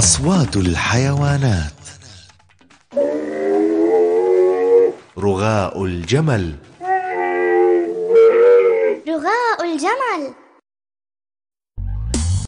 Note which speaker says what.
Speaker 1: أصوات الحيوانات. رغاء الجمل.
Speaker 2: رغاء الجمل.